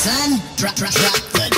son. Drop, drop, drop the